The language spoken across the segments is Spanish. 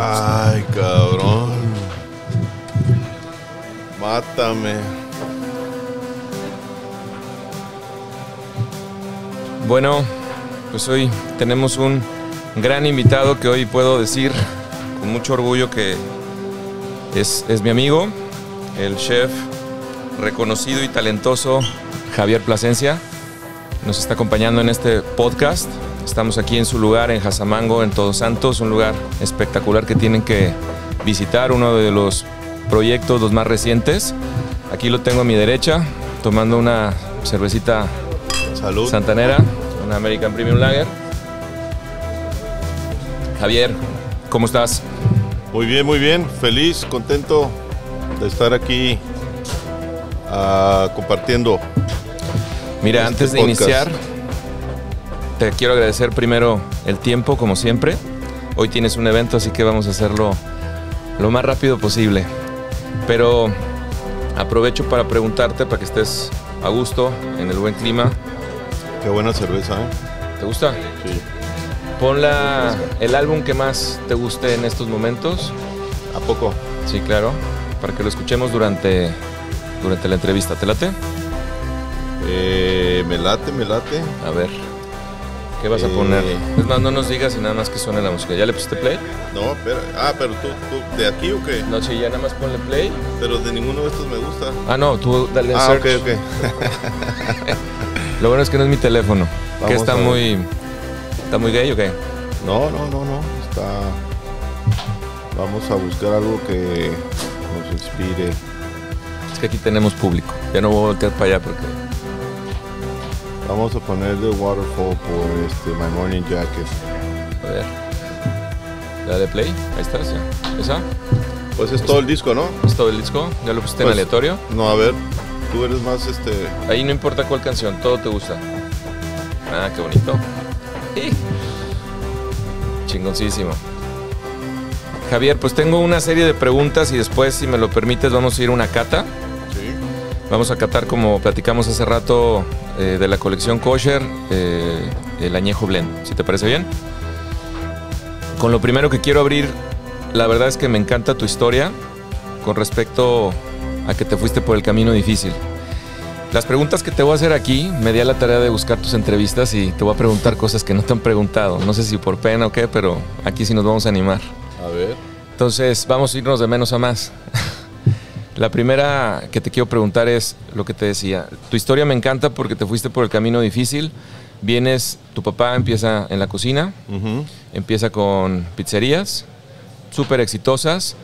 Ay, cabrón. Mátame. Bueno, pues hoy tenemos un gran invitado que hoy puedo decir con mucho orgullo que es, es mi amigo, el chef reconocido y talentoso Javier Plasencia. Nos está acompañando en este podcast. Estamos aquí en su lugar, en Jazamango, en Todos Santos, un lugar espectacular que tienen que visitar, uno de los proyectos los más recientes. Aquí lo tengo a mi derecha, tomando una cervecita Salud. Santanera, una American Premium Lager. Javier, ¿cómo estás? Muy bien, muy bien. Feliz, contento de estar aquí ah, compartiendo. Mira, Este antes de podcast. iniciar, te quiero agradecer primero el tiempo, como siempre. Hoy tienes un evento, así que vamos a hacerlo lo más rápido posible. Pero aprovecho para preguntarte, para que estés a gusto, en el buen clima. Qué buena cerveza, ¿eh? ¿Te gusta? Sí. Pon la- el álbum que más te guste en estos momentos. ¿A poco? Sí, claro. Para que lo escuchemos durante, durante la entrevista. ¿Te late? Eh, me late, me late. A ver. ¿Qué vas a Eh. poner? Es más, no nos digas y nada más que suene la música. ¿Ya le pusiste play? No, espera. Ah, pero tú, tú, ¿de aquí o qué? No, sí, ya nada más ponle play. Pero de ninguno de estos me gusta. Ah, no, tú dale Ah, search. ok, ok. Lo bueno es que no es mi teléfono. que está muy. ¿Está muy gay o qué? No, no, no, no. Está. Vamos a buscar algo que nos inspire. Es que aquí tenemos público. Ya no voy a voltear para allá porque. Vamos a poner The Waterfall por este My Morning Jacket. A ver. ¿La de play? Ahí estás, ya. ¿Esa? Pues es todo el disco, ¿no? ¿Es todo el disco? ¿Ya lo pusiste en Pues- aleatorio? No, a ver. Tú eres más este. Ahí no importa cuál canción, todo te gusta. Ah, qué bonito. Sí. Chingoncísimo. Javier, pues tengo una serie de preguntas y después, si me lo permites, vamos a ir a una cata. Vamos a catar, como platicamos hace rato, eh, de la colección Kosher, eh, el añejo blend. Si te parece bien. Con lo primero que quiero abrir, la verdad es que me encanta tu historia con respecto a que te fuiste por el camino difícil. Las preguntas que te voy a hacer aquí, me di a la tarea de buscar tus entrevistas y te voy a preguntar cosas que no te han preguntado. No sé si por pena o qué, pero aquí sí nos vamos a animar. A ver. Entonces, vamos a irnos de menos a más. La primera que te quiero preguntar es lo que te decía. Tu historia me encanta porque te fuiste por el camino difícil. Vienes, tu papá empieza en la cocina, empieza con pizzerías, súper exitosas.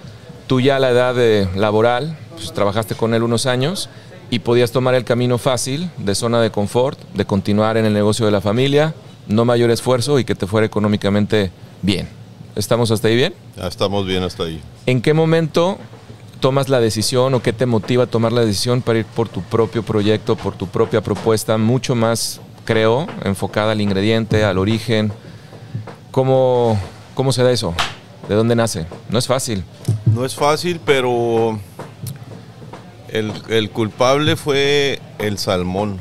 Tú ya a la edad de laboral, pues, trabajaste con él unos años y podías tomar el camino fácil de zona de confort, de continuar en el negocio de la familia, no mayor esfuerzo y que te fuera económicamente bien. ¿Estamos hasta ahí bien? Ya estamos bien hasta ahí. ¿En qué momento tomas la decisión o qué te motiva a tomar la decisión para ir por tu propio proyecto, por tu propia propuesta, mucho más, creo, enfocada al ingrediente, al origen? ¿Cómo, cómo se da eso? ¿De dónde nace? No es fácil. No es fácil, pero el, el culpable fue el salmón.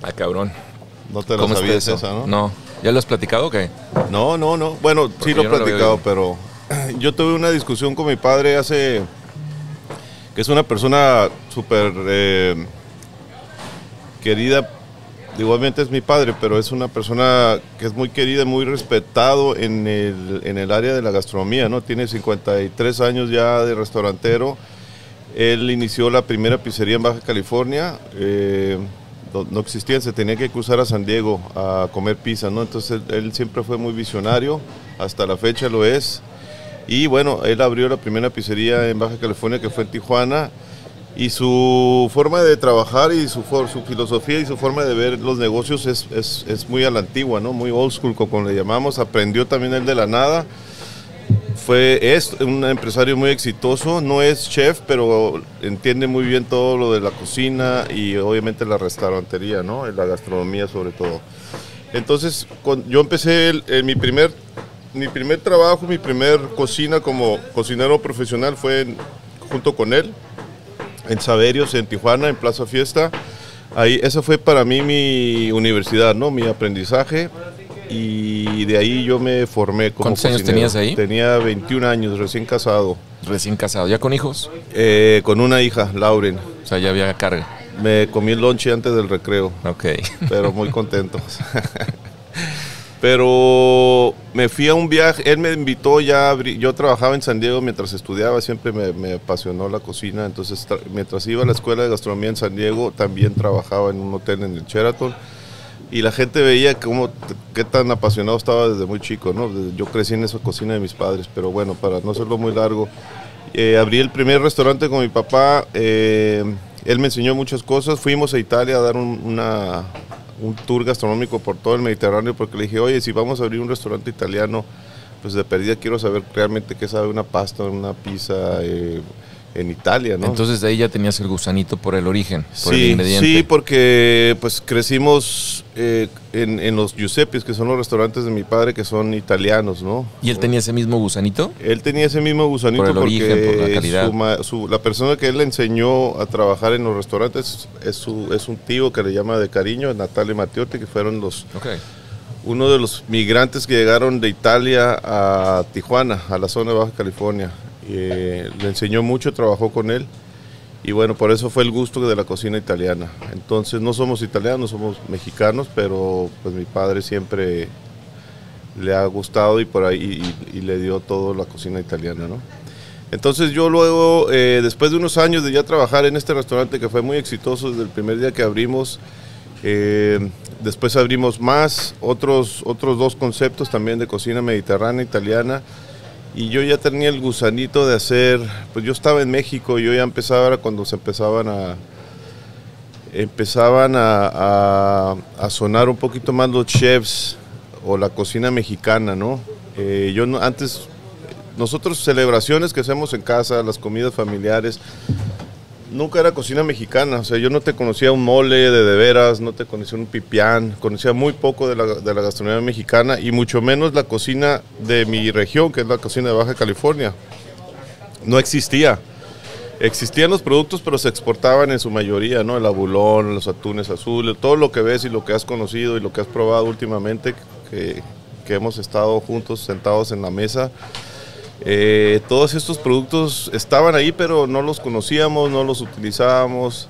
Ah, cabrón. No te lo ¿Cómo está sabías eso? esa, ¿no? No. ¿Ya lo has platicado o qué? No, no, no. Bueno, sí lo he no lo platicado, pero yo tuve una discusión con mi padre hace. Que es una persona súper eh, querida. Igualmente es mi padre, pero es una persona que es muy querida, muy respetado en el, en el área de la gastronomía, ¿no? Tiene 53 años ya de restaurantero. Él inició la primera pizzería en Baja California. eh, no, no existía, se tenía que cruzar a San Diego a comer pizza, ¿no? Entonces él siempre fue muy visionario, hasta la fecha lo es. Y bueno, él abrió la primera pizzería en Baja California que fue en Tijuana. Y su forma de trabajar y su, su filosofía y su forma de ver los negocios es, es- es muy a la antigua, ¿no? Muy old school, como le llamamos. Aprendió también él de la nada fue es un empresario muy exitoso, no es chef, pero entiende muy bien todo lo de la cocina y obviamente la restaurantería, ¿no? La gastronomía sobre todo. Entonces, yo empecé mi primer mi primer trabajo, mi primer cocina como cocinero profesional fue en- junto con él en Saberios, en Tijuana, en Plaza Fiesta. Ahí, esa fue para mí mi universidad, ¿no? Mi aprendizaje. y de ahí yo me formé como ¿Cuántos años cocinero. tenías ahí? Tenía 21 años, recién casado, Recién casado, ¿ya con hijos? eh, con una hija, Lauren. O sea, ya había carga. Me comí el lonche antes del recreo, Ok. pero muy contento. pero me fui a un viaje, él me invitó ya, yo trabajaba en San Diego mientras estudiaba, siempre me, me apasionó la cocina, entonces tra- mientras iba a la escuela de gastronomía en San Diego, también trabajaba en un hotel en el Sheraton. Y la gente veía cómo, qué tan apasionado estaba desde muy chico, ¿no? Yo crecí en esa cocina de mis padres, pero bueno, para no hacerlo muy largo, eh, abrí el primer restaurante con mi papá, eh, él me enseñó muchas cosas, fuimos a Italia a dar un, una- un tour gastronómico por todo el Mediterráneo porque le dije, oye, si vamos a abrir un restaurante italiano, pues de perdida quiero saber realmente qué sabe una pasta, una pizza eh, en Italia, ¿no? Entonces de ahí ya tenías el gusanito por el origen, por el Sí, ingrediente. sí, porque pues crecimos eh, en, en los Giuseppes, que son los restaurantes de mi padre, que son italianos, ¿no? ¿Y él tenía ese mismo gusanito? Él tenía ese mismo gusanito Por el porque origen, por la calidad. su la persona que él le enseñó a trabajar en los restaurantes es, su, es un tío que le llama de cariño, Natalia Matiotti, que fueron los uno de los migrantes que llegaron de Italia a Tijuana, a la zona de Baja California. Eh, le enseñó mucho, trabajó con él y bueno, por eso fue el gusto de la cocina italiana. Entonces no somos italianos, somos mexicanos, pero pues mi padre siempre le ha gustado y por ahí y, y le dio todo la cocina italiana, ¿no? Entonces yo luego, eh, después de unos años de ya trabajar en este restaurante que fue muy exitoso desde el primer día que abrimos, eh, después abrimos más, otros, otros dos conceptos también de cocina mediterránea, italiana. Y yo ya tenía el gusanito de hacer, pues yo estaba en México, yo ya empezaba cuando se empezaban a empezaban a, sonar un poquito más los chefs o la cocina mexicana, ¿no? Eh, yo antes, nosotros celebraciones que hacemos en casa, las comidas familiares, nunca era cocina mexicana, o sea, yo no te conocía un mole de de veras, no te conocía un pipián, conocía muy poco de la, de la gastronomía mexicana y mucho menos la cocina de mi región, que es la cocina de Baja California. No existía. Existían los productos, pero se exportaban en su mayoría, ¿no? El abulón, los atunes azules, todo lo que ves y lo que has conocido y lo que has probado últimamente, que, que hemos estado juntos, sentados en la mesa. Eh, todos estos productos estaban ahí, pero no los conocíamos, no los utilizábamos.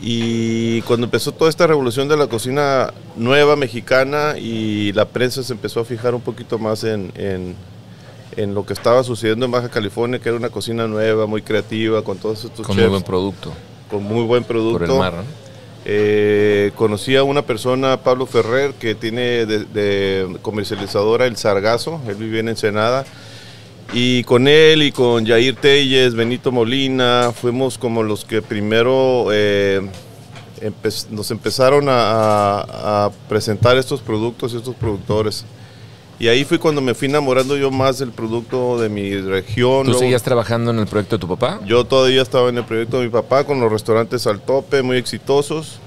Y cuando empezó toda esta revolución de la cocina nueva mexicana y la prensa se empezó a fijar un poquito más en, en- en lo que estaba sucediendo en Baja California, que era una cocina nueva, muy creativa, con todos estos Con muy chefs, buen producto. con muy buen producto. Por el mar, ¿no? Eh, conocí a una persona, Pablo Ferrer, que tiene de, de comercializadora El Sargazo, él vivía en Ensenada. Y con él y con Jair Telles, Benito Molina, fuimos como los que primero eh, empe- nos empezaron a, a- a presentar estos productos y estos productores. Y ahí fue cuando me fui enamorando yo más del producto de mi región. ¿Tú luego- seguías trabajando en el proyecto de tu papá? yo todavía estaba en el proyecto de mi papá con los restaurantes al tope, muy exitosos.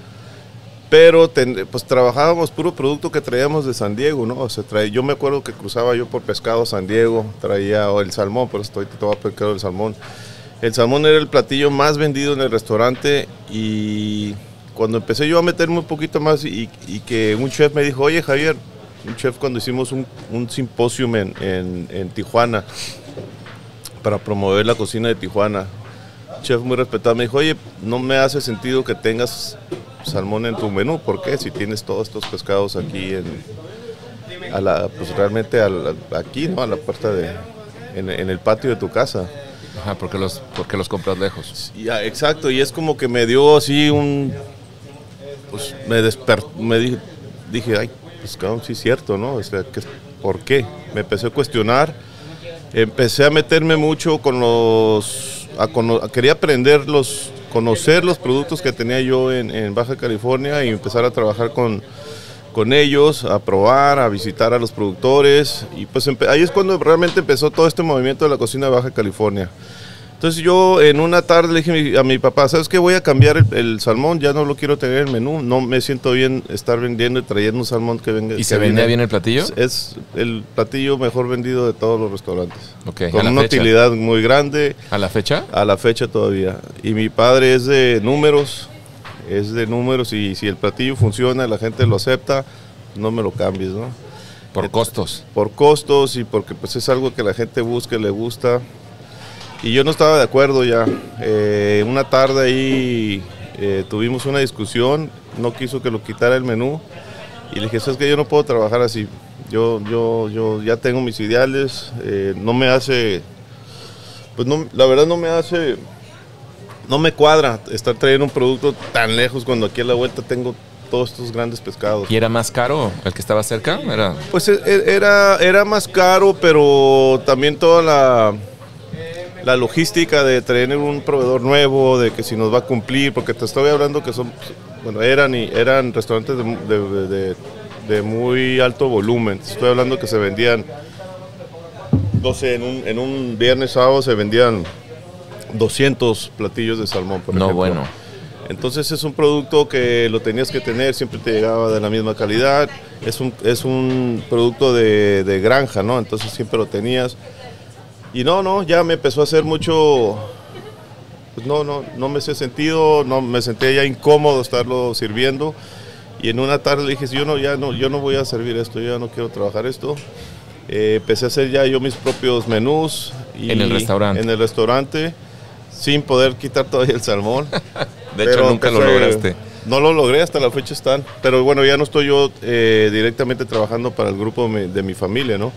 Pero pues trabajábamos puro producto que traíamos de San Diego, ¿no? O sea, yo me acuerdo que cruzaba yo por pescado San Diego, traía el salmón, por eso estoy a pescado el salmón. El salmón era el platillo más vendido en el restaurante y cuando empecé yo a meterme un poquito más y, que un chef me dijo, oye Javier, un chef cuando hicimos un, un simposium en, en- en Tijuana para promover la cocina de Tijuana, chef muy respetado me dijo, oye, no me hace sentido que tengas salmón en tu menú, ¿por qué? Si tienes todos estos pescados aquí en, a la, pues realmente al- aquí, ¿no? A la puerta de, en, en el patio de tu casa. Ajá, porque los, porque los compras lejos. Ya, exacto, y es como que me dio así un, pues me despertó, me dije, dije, ay, pues cabrón, sí es cierto, ¿no? O sea, ¿qué- ¿por qué? Me empecé a cuestionar, empecé a meterme mucho con los, a quería aprender los, conocer los productos que tenía yo en, en Baja California y empezar a trabajar con, con ellos, a probar, a visitar a los productores y pues ahí es cuando realmente empezó todo este movimiento de la cocina de Baja California. Entonces yo en una tarde le dije a mi- a mi papá, ¿sabes qué? Voy a cambiar el, el salmón, ya no lo quiero tener en el menú, no me siento bien estar vendiendo y trayendo un salmón que venga. ¿Y que se vendía viene- bien el platillo? Es el platillo mejor vendido de todos los restaurantes. Ok, a Con una fecha. utilidad muy grande ¿A la fecha? a la fecha todavía. Y mi padre es de números, es de números y si el platillo funciona, la gente lo acepta, no me lo cambies, ¿no? Por costos. Por costos y porque pues es algo que la gente busca, le gusta. Y yo no estaba de acuerdo ya. Eh, una tarde ahí eh, tuvimos una discusión, no quiso que lo quitara el menú. Y le dije, sabes que yo no puedo trabajar así. Yo, yo, yo ya tengo mis ideales, eh, no me hace, pues no, la verdad no me hace, no me cuadra estar trayendo un producto tan lejos cuando aquí a la vuelta tengo todos estos grandes pescados. ¿Y era más caro el que estaba cerca? Era... Pues e, e, era, era más caro, pero también toda la, la logística de traer un proveedor nuevo, de que si nos va a cumplir, porque te estoy hablando que son, bueno, eran, y, eran restaurantes de, de, muy alto volumen. Estoy hablando que se vendían, no sé, en un, en un viernes sábado se vendían 200 platillos de salmón, por no, bueno. Entonces es un producto que lo tenías que tener, siempre te llegaba de la misma calidad. Es un, es un producto de, de granja, ¿no? Entonces siempre lo tenías. Y no, no, ya me empezó a hacer mucho, pues no, no, no me sé sentido, no me sentía ya incómodo estarlo sirviendo. Y en una tarde dije, yo no, ya no, yo no voy a servir esto, yo ya no quiero trabajar esto. Eh, empecé a hacer ya yo mis propios menús. Y en el restaurante. En el restaurante, sin poder quitar todavía el salmón. de hecho, nunca lo lograste. No lo logré, hasta la fecha están. Pero bueno, ya no estoy yo eh, directamente trabajando para el grupo de mi familia, ¿no?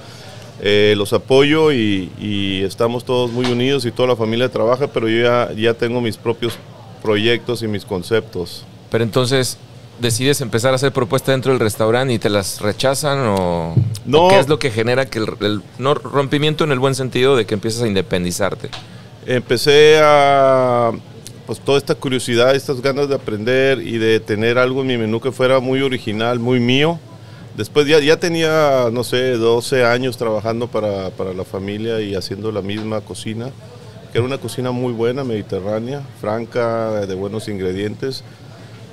Eh, los apoyo y, estamos todos muy unidos y toda la familia trabaja, pero yo ya, ya tengo mis propios proyectos y mis conceptos. Pero entonces, ¿decides empezar a hacer propuestas dentro del restaurante y te las rechazan o, no, qué es lo que genera que el, no, rompimiento en el buen sentido de que empiezas a independizarte? Empecé a pues toda esta curiosidad, estas ganas de aprender y de tener algo en mi menú que fuera muy original, muy mío Después ya, ya tenía, no sé, 12 años trabajando para, la familia y haciendo la misma cocina, que era una cocina muy buena, mediterránea, franca, de buenos ingredientes.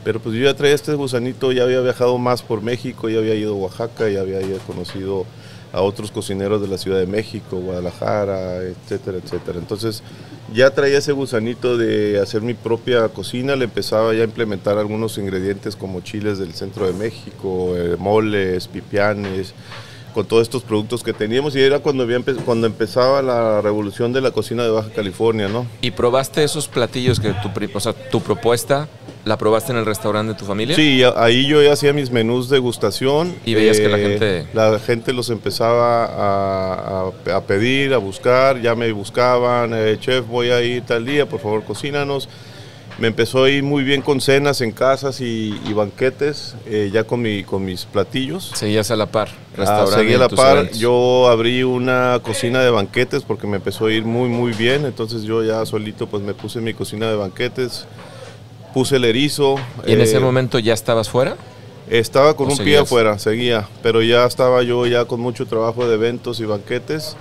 Pero pues yo ya traía este gusanito, ya había viajado más por México, ya había ido a Oaxaca, ya había conocido a otros cocineros de la Ciudad de México, Guadalajara, etcétera, etcétera. Entonces ya traía ese gusanito de hacer mi propia cocina, le empezaba ya a implementar algunos ingredientes como chiles del centro de México, eh, moles, pipianes, con todos estos productos que teníamos y era cuando, había cuando empezaba la revolución de la cocina de Baja California, ¿no? ¿Y probaste esos platillos que tu, propuesta la probaste en el restaurante de tu familia? Sí, ahí yo ya hacía mis menús de gustación. Y veías que la eh, gente... La gente los empezaba a, a, pedir, a buscar, ya me buscaban, eh, chef, voy a ir tal día, por favor cocínanos me empezó a ir muy bien con cenas en casas y, banquetes, eh, ya con, mi, con mis platillos. Seguías a la par, ah, seguía a la par. Yo abrí una cocina de banquetes porque me empezó a ir muy, muy bien. Entonces yo ya solito pues me puse mi cocina de banquetes, puse el erizo. ¿Y en ese eh, momento ya estabas fuera? Estaba con un pie afuera, seguía, pero ya estaba yo ya con mucho trabajo de eventos y banquetes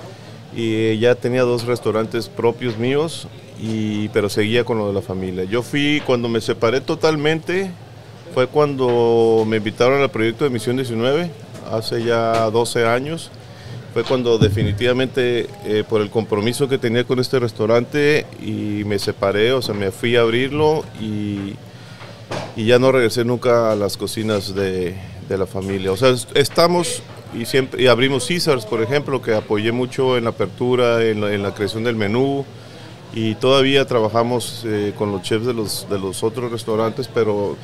y ya tenía dos restaurantes propios míos y, pero seguía con lo de la familia. Yo fui, cuando me separé totalmente, fue cuando me invitaron al proyecto de Misión 19, hace ya 12 años. Fue cuando definitivamente, eh, por el compromiso que tenía con este restaurante, y me separé, o sea, me fui a abrirlo y, y ya no regresé nunca a las cocinas de, de la familia. O sea, estamos y siempre abrimos Caesars, por ejemplo, que apoyé mucho en la apertura, en la, creación del menú y todavía trabajamos eh, con los chefs de los, de los otros restaurantes, pero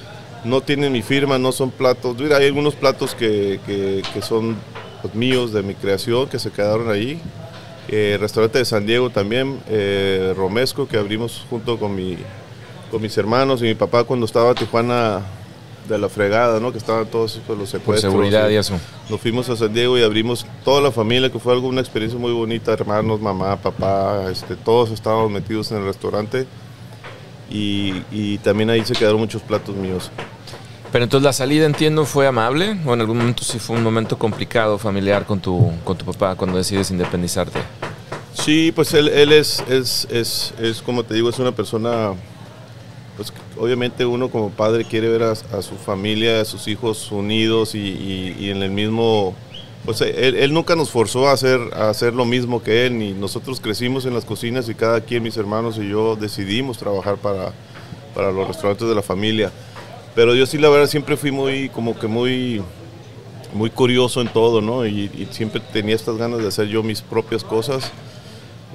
no tienen mi firma, no son platos. hay algunos platos que, que, son pues, míos de mi creación que se quedaron ahí. Eh, restaurante de San Diego también, eh, Romesco, que abrimos junto con, mi, con mis hermanos y mi papá cuando estaba Tijuana de la fregada, ¿no? Que estaban todos los secuestros. Por seguridad y eso. Nos fuimos a San Diego y abrimos toda la familia, que fue algo, una experiencia muy bonita, hermanos, mamá, papá, este, todos estábamos metidos en el restaurante y, también ahí se quedaron muchos platos míos. Pero entonces la salida, entiendo, fue amable o en algún momento sí fue un momento complicado familiar con tu, con tu papá cuando decides independizarte. Sí, pues él, él es, es, es, es, como te digo, es una persona pues obviamente uno como padre quiere ver a, su familia, a sus hijos unidos y, en el mismo... Pues él, nunca nos forzó a hacer, a hacer lo mismo que él, ni nosotros crecimos en las cocinas y cada quien, mis hermanos y yo, decidimos trabajar para, para los restaurantes de la familia. Pero yo sí, la verdad, siempre fui muy, como que muy muy curioso en todo, ¿no? Y, siempre tenía estas ganas de hacer yo mis propias cosas.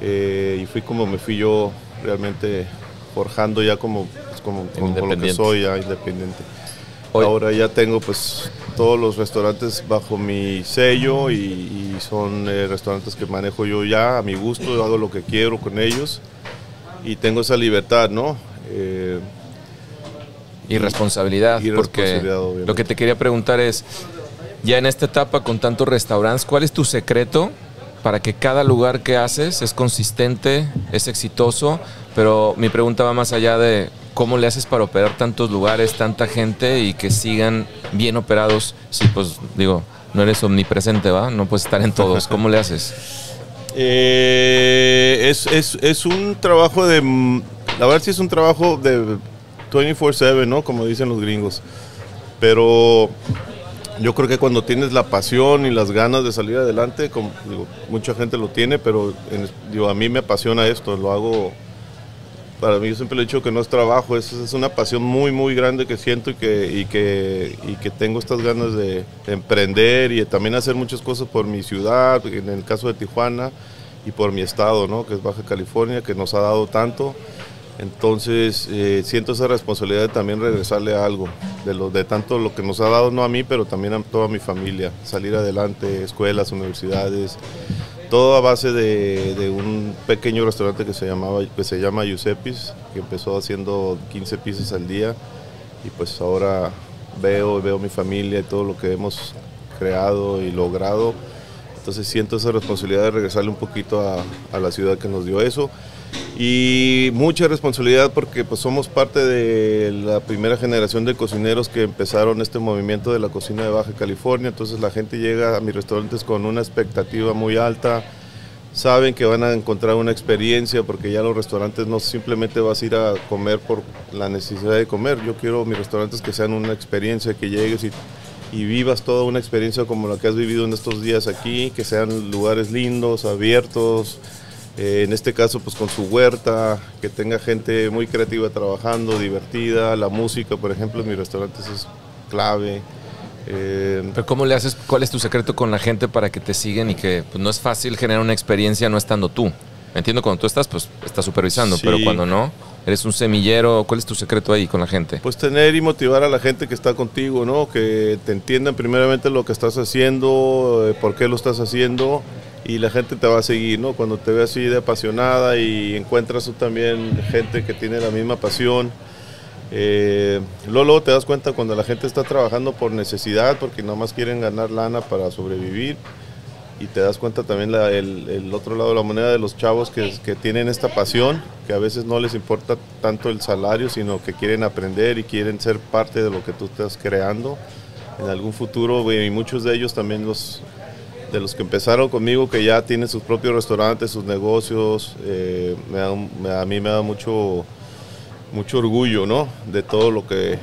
Eh, y fui como me fui yo realmente forjando ya como, pues, como, lo que soy, ya independiente. Ahora ya tengo pues todos los restaurantes bajo mi sello y, son eh, restaurantes que manejo yo ya a mi gusto, hago lo que quiero con ellos y tengo esa libertad, ¿no? Eh, y responsabilidad, porque lo que te quería preguntar es, ya en esta etapa con tantos restaurantes, ¿cuál es tu secreto para que cada lugar que haces es consistente, es exitoso? Pero mi pregunta va más allá de cómo le haces para operar tantos lugares, tanta gente y que sigan bien operados. Si pues digo, no eres omnipresente, ¿va? No puedes estar en todos. ¿Cómo le haces? Eh, es, es, es un trabajo de... La verdad sí es un trabajo de 24/7, ¿no? Como dicen los gringos. Pero yo creo que cuando tienes la pasión y las ganas de salir adelante, como, mucha gente lo tiene, pero digo, a mí me apasiona esto, lo hago, para mí yo siempre le he dicho que no es trabajo, es, es una pasión muy, muy grande que siento y que, y que tengo estas ganas de, emprender y también hacer muchas cosas por mi ciudad, en el caso de Tijuana, y por mi estado, ¿no? que es Baja California, que nos ha dado tanto. Entonces eh, siento esa responsabilidad de también regresarle algo, de, lo, de tanto lo que nos ha dado, no a mí, pero también a toda mi familia, salir adelante, escuelas, universidades, todo a base de, un pequeño restaurante que se, llamaba, que se llama Giuseppe's, que empezó haciendo 15 pisos al día y pues ahora veo, veo mi familia y todo lo que hemos creado y logrado. Entonces siento esa responsabilidad de regresarle un poquito a, la ciudad que nos dio eso. Y mucha responsabilidad porque pues somos parte de la primera generación de cocineros que empezaron este movimiento de la cocina de Baja California, entonces la gente llega a mis restaurantes con una expectativa muy alta, saben que van a encontrar una experiencia porque ya los restaurantes no simplemente vas a ir a comer por la necesidad de comer, yo quiero mis restaurantes que sean una experiencia, que llegues y, y vivas toda una experiencia como la que has vivido en estos días aquí, que sean lugares lindos, abiertos, eh, en este caso, pues con su huerta, que tenga gente muy creativa trabajando, divertida. La música, por ejemplo, en mis restaurantes es clave. Eh, Pero ¿cómo le haces? ¿Cuál es tu secreto con la gente para que te siguen y que pues, no es fácil generar una experiencia no estando tú? Entiendo cuando tú estás, pues estás supervisando, pero cuando no, eres un semillero. ¿Cuál es tu secreto ahí con la gente? Pues tener y motivar a la gente que está contigo, ¿no? Que te entiendan primeramente lo que estás haciendo, eh, por qué lo estás haciendo y la gente te va a seguir, ¿no? Cuando te ve así de apasionada y encuentras tú también gente que tiene la misma pasión. Eh, luego, te das cuenta cuando la gente está trabajando por necesidad, porque nada más quieren ganar lana para sobrevivir. Y te das cuenta también el, otro lado de la moneda de los chavos que, tienen esta pasión, que a veces no les importa tanto el salario, sino que quieren aprender y quieren ser parte de lo que tú estás creando en algún futuro. Y muchos de ellos también los, de los que empezaron conmigo, que ya tienen sus propios restaurantes, sus negocios, eh, a mí me da mucho, mucho orgullo, ¿no? De todo lo que,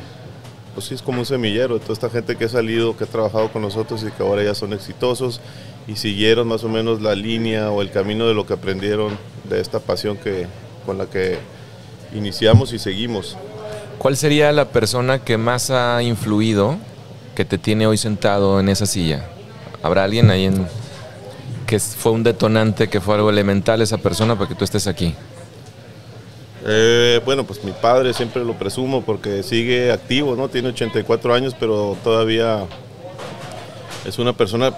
pues sí, es como un semillero, de toda esta gente que ha salido, que ha trabajado con nosotros y que ahora ya son exitosos y siguieron más o menos la línea o el camino de lo que aprendieron de esta pasión que, con la que iniciamos y seguimos. ¿Cuál sería la persona que más ha influido que te tiene hoy sentado en esa silla? ¿Habrá alguien ahí en que fue un detonante, que fue algo elemental esa persona para que tú estés aquí? Eh, bueno, pues mi padre siempre lo presumo porque sigue activo, ¿no? Tiene 84 años, pero todavía es una persona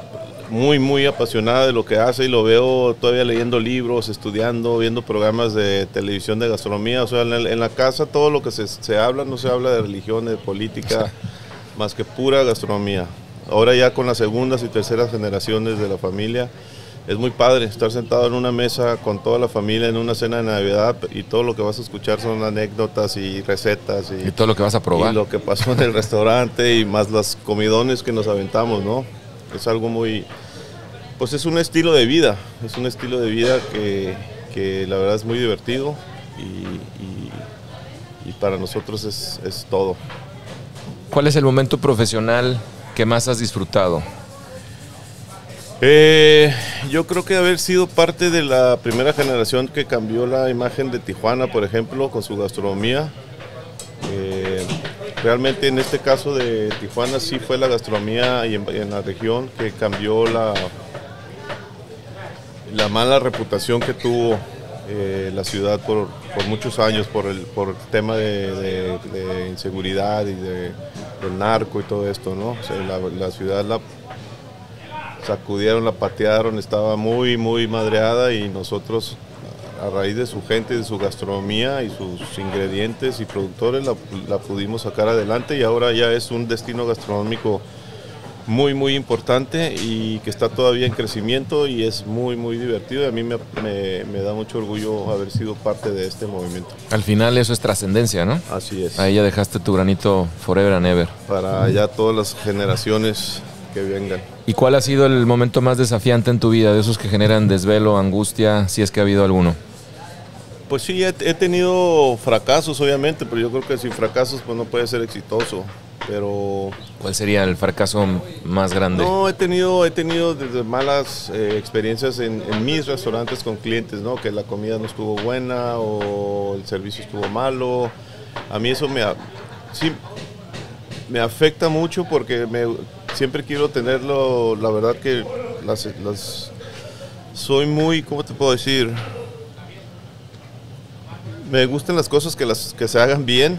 muy, muy apasionada de lo que hace y lo veo todavía leyendo libros, estudiando, viendo programas de televisión de gastronomía. O sea, en, la casa todo lo que se, se, habla, no se habla de religión, de política, más que pura gastronomía. Ahora ya con las segundas y terceras generaciones de la familia, es muy padre estar sentado en una mesa con toda la familia en una cena de Navidad y todo lo que vas a escuchar son anécdotas y recetas. Y, todo lo que vas a probar. Y lo que pasó en el restaurante y más las comidones que nos aventamos, ¿no? Es algo muy... Pues es un estilo de vida, es un estilo de vida que, la verdad es muy divertido y, para nosotros es, es todo. ¿Cuál es el momento profesional ¿Qué más has disfrutado? Eh, yo creo que haber sido parte de la primera generación que cambió la imagen de Tijuana, por ejemplo, con su gastronomía. Realmente en este caso de Tijuana sí fue la gastronomía y en, la región que cambió la, la mala reputación que tuvo eh, la ciudad por, muchos años por el, por el tema de, inseguridad y de, del narco y todo esto, ¿no? la, ciudad la sacudieron, la patearon, estaba muy, muy madreada y nosotros a raíz de su gente, de su gastronomía y sus ingredientes y productores la, la pudimos sacar adelante y ahora ya es un destino gastronómico muy, muy importante y que está todavía en crecimiento y es muy, muy divertido y a mí me, me, da mucho orgullo haber sido parte de este movimiento. Al final eso es trascendencia, ¿no? Así es. Ahí ya dejaste tu granito forever and ever. Para ya todas las generaciones que vengan. ¿Y cuál ha sido el momento más desafiante en tu vida, de esos que generan desvelo, angustia, si es que ha habido alguno? Pues sí, he, he tenido fracasos, obviamente, pero yo creo que sin fracasos pues no puede ser exitoso pero... ¿Cuál sería el fracaso más grande? No, he tenido, he tenido desde malas eh, experiencias en, mis restaurantes con clientes, ¿no? Que la comida no estuvo buena o el servicio estuvo malo. A mí eso me, sí, me afecta mucho porque me, siempre quiero tenerlo, la verdad que las, las, soy muy, ¿cómo te puedo decir? Me gustan las cosas que, las, que se hagan bien,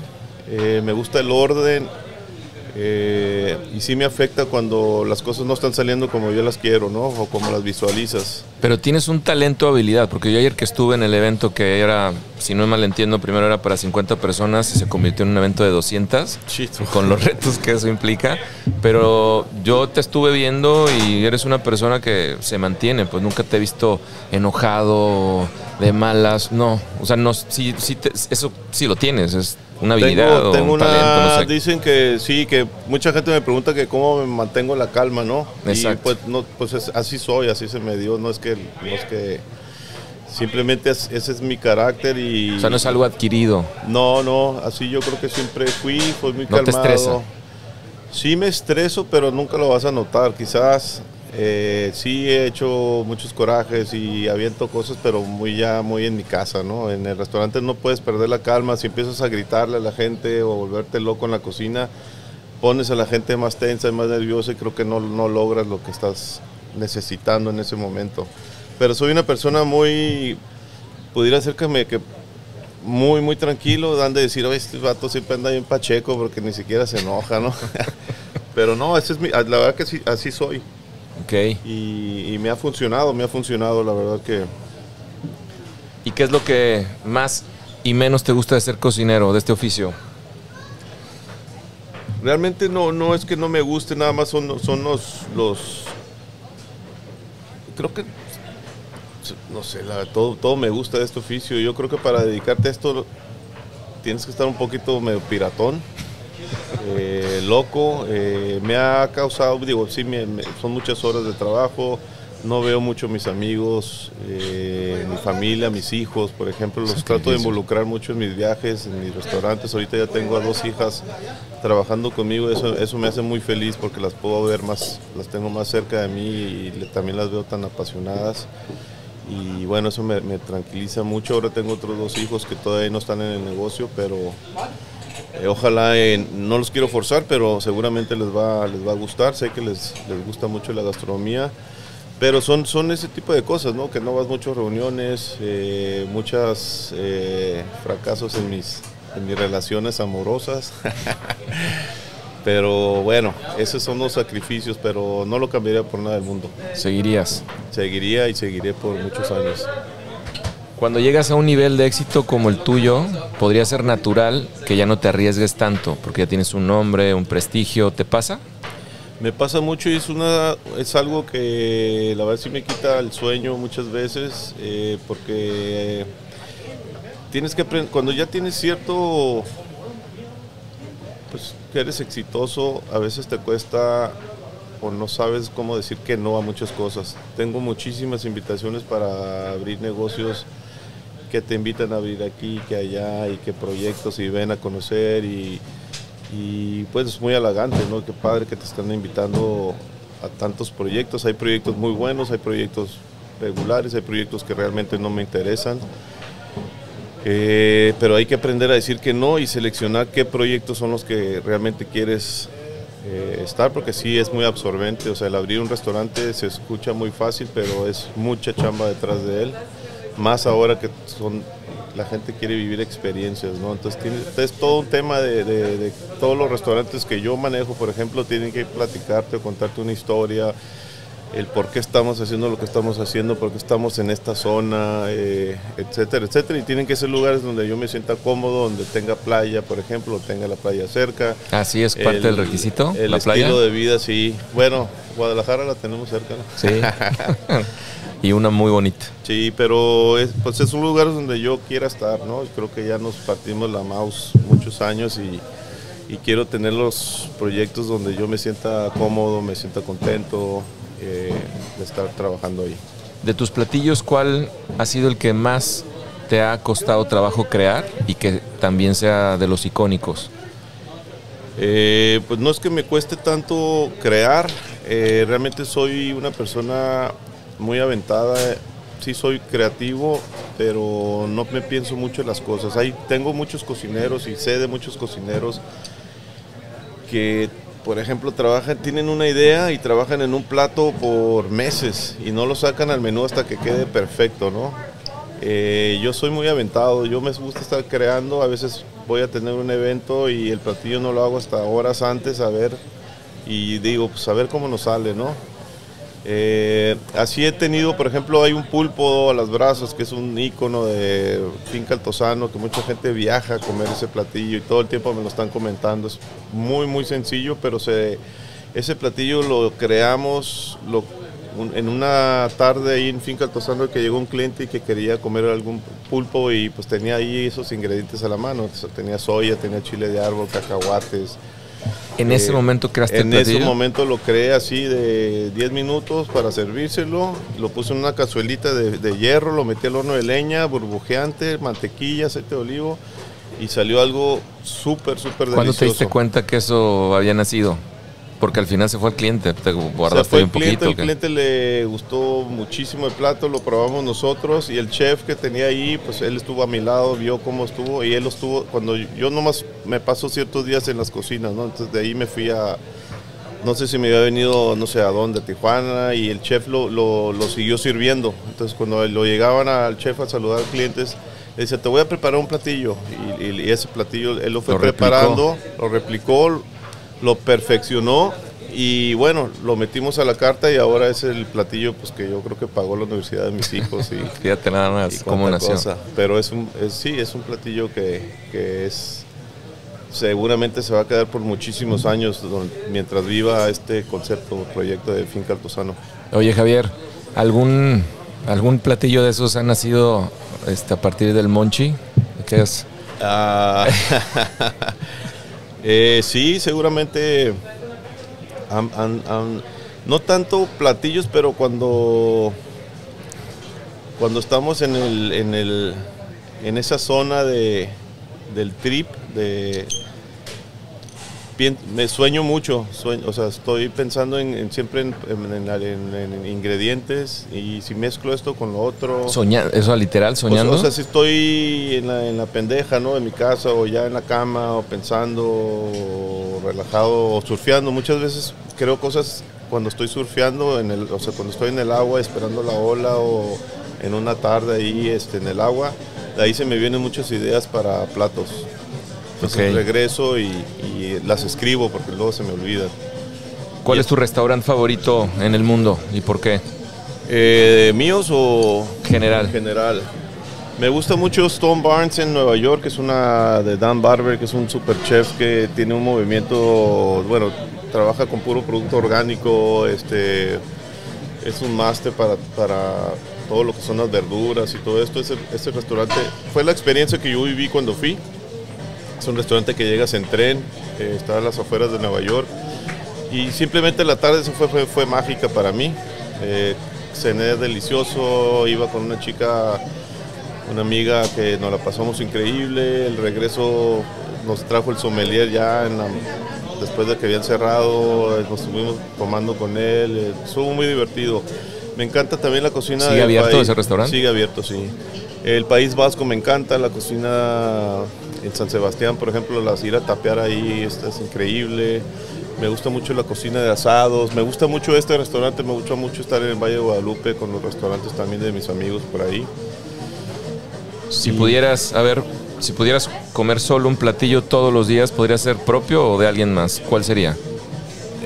eh, me gusta el orden, eh, y sí me afecta cuando las cosas no están saliendo como yo las quiero, ¿no? O como las visualizas. Pero tienes un talento, habilidad, porque yo ayer que estuve en el evento que era, si no mal entiendo, primero era para 50 personas y se convirtió en un evento de 200, con los retos que eso implica. Pero yo te estuve viendo y eres una persona que se mantiene, pues nunca te he visto enojado, de malas, no. O sea, no, sí, sí eso sí lo tienes, es una habilidad tengo, un talento, Dicen que sí, que mucha gente me pregunta que cómo me mantengo la calma, ¿no? Exacto. Y pues, no, pues así soy, así se me dio, no es que, no es que simplemente ese es mi carácter y... O sea, no es algo adquirido. No, no, así yo creo que siempre fui, fui muy calmado. ¿No te estresa? Sí me estreso, pero nunca lo vas a notar. Quizás eh, sí he hecho muchos corajes y aviento cosas, pero muy ya muy en mi casa, ¿no? En el restaurante no puedes perder la calma. Si empiezas a gritarle a la gente o volverte loco en la cocina, pones a la gente más tensa y más nerviosa y creo que no, no logras lo que estás necesitando en ese momento. Pero soy una persona muy, pudiera ser que me, muy, muy tranquilo, dan de decir, oye, este vato siempre anda bien pacheco porque ni siquiera se enoja, ¿no? Pero no, ese es mi, la verdad que sí, así soy. Y, me ha funcionado, me ha funcionado, la verdad que... ¿Y qué es lo que más y menos te gusta de ser cocinero, de este oficio? Realmente no, no es que no me guste, nada más son, son los, los... Creo que no sé, todo, todo me gusta de este oficio. Yo creo que para dedicarte a esto tienes que estar un poquito medio piratón. Eh, loco. Eh, me ha causado, digo, sí, son muchas horas de trabajo. No veo mucho a mis amigos, eh, mi familia, mis hijos, por ejemplo, los trato de involucrar mucho en mis viajes, en mis restaurantes. Ahorita ya tengo a dos hijas trabajando conmigo, eso, eso me hace muy feliz porque las puedo ver más, las tengo más cerca de mí y también las veo tan apasionadas. Y bueno, eso me, me tranquiliza mucho. Ahora tengo otros dos hijos que todavía no están en el negocio, pero eh, ojalá, eh, no los quiero forzar, pero seguramente les va, les va a gustar. Sé que les, les gusta mucho la gastronomía. Pero son, son ese tipo de cosas, ¿no? Que no vas muchas reuniones, eh, muchos fracasos en mis, en mis relaciones amorosas. pero bueno, esos son los sacrificios, pero no lo cambiaría por nada del mundo. ¿Seguirías? Seguiría y seguiré por muchos años. Cuando llegas a un nivel de éxito como el tuyo, podría ser natural que ya no te arriesgues tanto, porque ya tienes un nombre, un prestigio. ¿Te pasa? Me pasa mucho y es, una, es algo que la verdad sí me quita el sueño muchas veces, eh, porque tienes que cuando ya tienes cierto, pues que eres exitoso, a veces te cuesta o no sabes cómo decir que no a muchas cosas. Tengo muchísimas invitaciones para abrir negocios que te invitan a abrir aquí, que allá y qué proyectos y ven a conocer y, pues es muy halagante, ¿no? Qué padre que te están invitando a tantos proyectos. Hay proyectos muy buenos, hay proyectos regulares, hay proyectos que realmente no me interesan. Eh, pero hay que aprender a decir que no y seleccionar qué proyectos son los que realmente quieres eh, estar, porque sí es muy absorbente. O sea, el abrir un restaurante se escucha muy fácil, pero es mucha chamba detrás de él. Más ahora que son la gente quiere vivir experiencias, ¿no? Entonces tiene, es todo un tema de, de todos los restaurantes que yo manejo, por ejemplo, tienen que platicarte o contarte una historia el por qué estamos haciendo lo que estamos haciendo, por qué estamos en esta zona, eh, etcétera, etcétera. Y tienen que ser lugares donde yo me sienta cómodo, donde tenga playa, por ejemplo, tenga la playa cerca. Así es parte del requisito. El estilo de vida, sí. Bueno, Guadalajara la tenemos cerca, ¿no? Sí. y una muy bonita. Sí, pero es, pues es un lugar donde yo quiera estar, ¿no? Creo que ya nos partimos la mouse muchos años y, y quiero tener los proyectos donde yo me sienta cómodo, me sienta contento, de estar trabajando ahí. De tus platillos, ¿cuál ha sido el que más te ha costado trabajo crear y que también sea de los icónicos? Eh, pues no es que me cueste tanto crear, eh, realmente soy una persona muy aventada, sí soy creativo, pero no me pienso mucho en las cosas. Ahí tengo muchos cocineros y sé de muchos cocineros que por ejemplo, trabajan, tienen una idea y trabajan en un plato por meses y no lo sacan al menú hasta que quede perfecto, ¿no? Eh, yo soy muy aventado, yo me gusta estar creando, a veces voy a tener un evento y el platillo no lo hago hasta horas antes a ver y digo, pues a ver cómo nos sale, ¿no? Eh, así he tenido, por ejemplo, hay un pulpo a las brazos, que es un icono de finca altozano, que mucha gente viaja a comer ese platillo y todo el tiempo me lo están comentando. Es muy, muy sencillo, pero se, ese platillo lo creamos en una tarde ahí en finca altozano que llegó un cliente y que quería comer algún pulpo y pues tenía ahí esos ingredientes a la mano. Tenía soya, tenía chile de árbol, cacahuates ¿En ese eh, momento creaste En ese momento lo creé así de 10 minutos para servírselo. Lo puse en una cazuelita de, hierro, lo metí al horno de leña, burbujeante, mantequilla, aceite de olivo y salió algo súper, súper delicioso. ¿Cuándo te diste cuenta que eso había nacido? Porque al final se fue el cliente, te guardaste un poquito. El cliente le gustó muchísimo el plato, lo probamos nosotros y el chef que tenía ahí, pues él estuvo a mi lado, vio cómo estuvo y él estuvo, cuando yo nomás me paso ciertos días en las cocinas, ¿no? Entonces de ahí me fui a, no sé si me había venido, no sé a dónde, a Tijuana y el chef lo, lo, siguió sirviendo. Entonces cuando lo llegaban al chef a saludar clientes, le decía, te voy a preparar un platillo y, ese platillo él lo fue preparando, lo replicó lo perfeccionó y bueno, lo metimos a la carta y ahora es el platillo pues que yo creo que pagó la universidad de mis hijos. Y, Fíjate nada más cómo nació. Pero es un, sí, es un platillo que, que, es seguramente se va a quedar por muchísimos años mientras viva este concepto, proyecto de Finca Altozano. Oye Javier, ¿algún, algún platillo de esos ha nacido este, a partir del Monchi? ¿Qué es? Ah, Eh, sí, seguramente no tanto platillos, pero cuando cuando estamos en el, en el en esa zona de del trip de me sueño mucho, o sea, estoy pensando en, siempre en, ingredientes y si mezclo esto con lo otro. Soñar, eso literal, soñando. O, sea, si estoy en la, pendeja, ¿no? En mi casa o ya en la cama o pensando, o relajado o surfeando. Muchas veces creo cosas cuando estoy surfeando, en el, o sea, cuando estoy en el agua esperando la ola o en una tarde ahí este, en el agua, de ahí se me vienen muchas ideas para platos. Entonces regreso y, las escribo porque luego se me olvidan. ¿Cuál es tu restaurante favorito en el mundo y por qué? Eh, ¿Míos o general? General. Me gusta mucho Stone Barnes en Nueva York, que es una de Dan Barber, que es un super chef que tiene un movimiento, bueno, trabaja con puro producto orgánico, este, es un máster para, para todo lo que son las verduras y todo esto. Ese, ese restaurante fue la experiencia que yo viví cuando fui. Es un restaurante que llegas en tren, eh, está a las afueras de Nueva York. Y simplemente la tarde fue, fue, fue mágica para mí. Eh, cené delicioso, iba con una chica, una amiga que nos la pasamos increíble. El regreso nos trajo el sommelier ya después de que habían cerrado, nos estuvimos tomando con él. Estuvo muy divertido. Me encanta también la cocina. ¿Sigue del abierto país. ese restaurante? Sigue abierto, sí. El País Vasco me encanta, la cocina en San Sebastián, por ejemplo, las ir a tapear ahí, esta es increíble. Me gusta mucho la cocina de asados, me gusta mucho este restaurante, me gusta mucho estar en el Valle de Guadalupe con los restaurantes también de mis amigos por ahí. Si pudieras, a ver, si pudieras comer solo un platillo todos los días, ¿podría ser propio o de alguien más? ¿Cuál sería?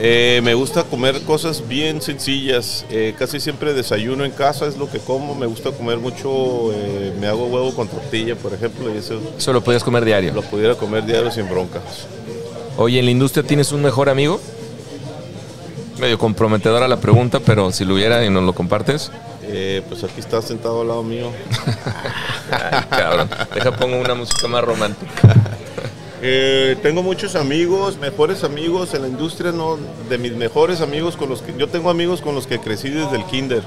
Eh, me gusta comer cosas bien sencillas. eh, casi siempre desayuno en casa, es lo que como. Me gusta comer mucho. eh, me hago huevo con tortilla, por ejemplo, y eso Eso lo podías comer diario. lo pudiera comer diario sin broncas. Oye, ¿en la industria tienes un mejor amigo? Medio comprometedora la pregunta, pero si lo hubiera y nos lo compartes. Eh, pues aquí está sentado al lado mío. Ay, cabrón. Deja pongo una música más romántica. Eh, tengo muchos amigos, mejores amigos en la industria, no, de mis mejores amigos con los que yo tengo amigos con los que crecí desde el kinder.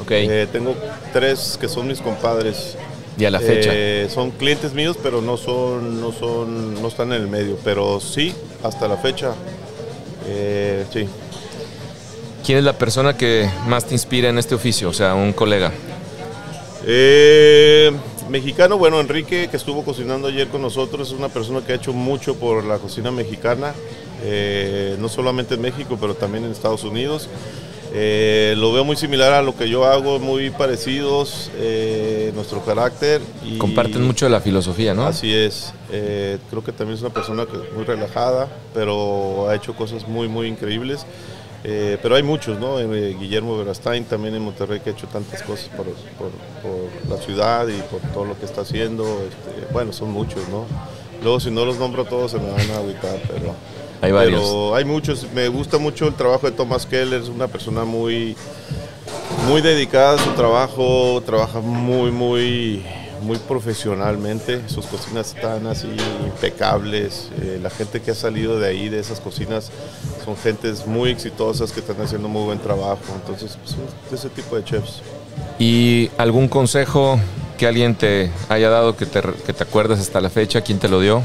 Ok. Eh, tengo tres que son mis compadres. y a la fecha. Eh, son clientes míos, pero no son, no son, no están en el medio. Pero sí, hasta la fecha. eh, sí. ¿Quién es la persona que más te inspira en este oficio? O sea, un colega. Eh, mexicano, bueno, Enrique, que estuvo cocinando ayer con nosotros, es una persona que ha hecho mucho por la cocina mexicana, eh, no solamente en México, pero también en Estados Unidos. Eh, lo veo muy similar a lo que yo hago, muy parecidos, eh, nuestro carácter. Y Comparten mucho la filosofía, ¿no? Así es. Eh, creo que también es una persona que es muy relajada, pero ha hecho cosas muy, muy increíbles. Eh, pero hay muchos, ¿no? Eh, Guillermo Verastain también en Monterrey que ha hecho tantas cosas por, por- por la ciudad y por todo lo que está haciendo. Este, bueno, son muchos, ¿no? Luego si no los nombro todos se me van a agüitar, pero... Hay varios. Pero hay muchos. Me gusta mucho el trabajo de Thomas Keller, es una persona muy, muy dedicada a su trabajo, trabaja muy, muy, muy profesionalmente. Sus cocinas están así impecables. Eh, la gente que ha salido de ahí, de esas cocinas, son gentes muy exitosas que están haciendo muy buen trabajo. Entonces, pues, ese tipo de chefs. ¿Y algún consejo que alguien te haya dado que te, que te acuerdes hasta la fecha? ¿Quién te lo dio?